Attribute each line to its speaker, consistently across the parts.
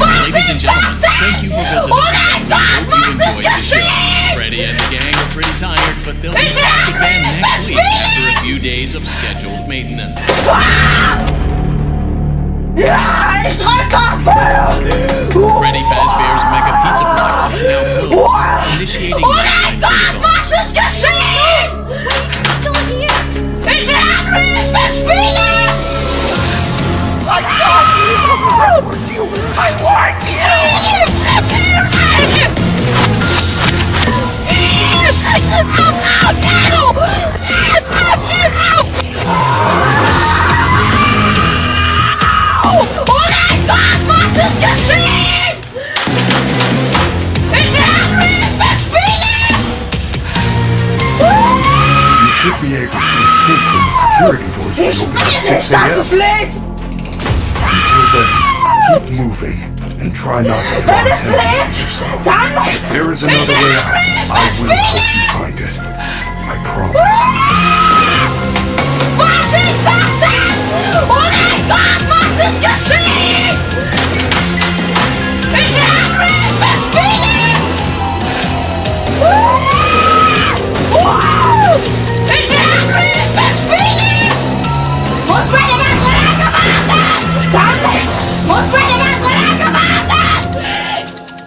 Speaker 1: Ladies and gentlemen, thank you for visiting. Hope you enjoyed. Freddy and the gang are pretty tired, but they'll be back next week a few days of scheduled maintenance. Fazbear's Mega Pizzaplex is now initiating oh God, was
Speaker 2: ist geschehen? Bist du hier? Ich habe mich verspielt! I
Speaker 3: warned you! I warned
Speaker 2: you! Scheiße, es auf, auf, Nano! Es ist auf! Oh mein Gott, was ist geschehen? Ich hab mich verspielt!
Speaker 3: You should be able to escape when the security doors reopen at 6
Speaker 2: a.m.
Speaker 3: Until then, keep moving and try not to draw attention to yourself.
Speaker 2: If
Speaker 3: there is another way out, I will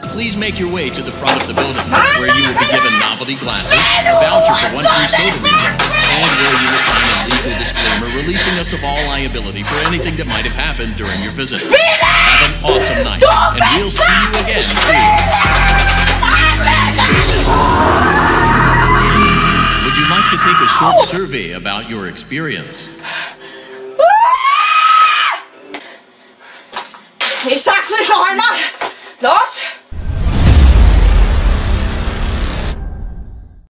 Speaker 1: Please make your way to the front of the building, where you will be given novelty glasses, a voucher for one free soda refill, and where you will sign a legal disclaimer releasing us of all liability for anything that might have happened during your visit.
Speaker 2: Have
Speaker 1: an awesome night, and we'll see you again soon. Would you like to take a short survey about your experience?
Speaker 2: Ich sag's nicht noch einmal!